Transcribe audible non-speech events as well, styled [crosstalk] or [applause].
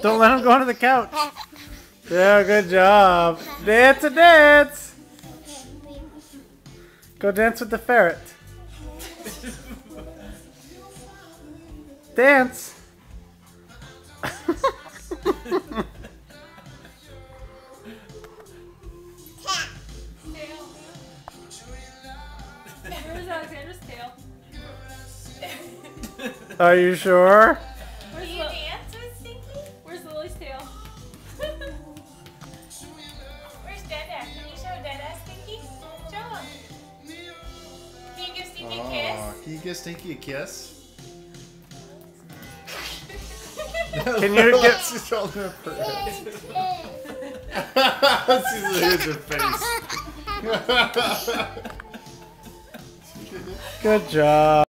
Don't let him go onto the couch. Yeah, good job. Dance a dance. Go dance with the ferret. Dance. Where's Alexandra's tail? Are you sure? Can you give Stinky a kiss? can you give Stinky a kiss? [laughs] Can you get- She's holding her purse. [laughs] She's in her face. [laughs] Good job.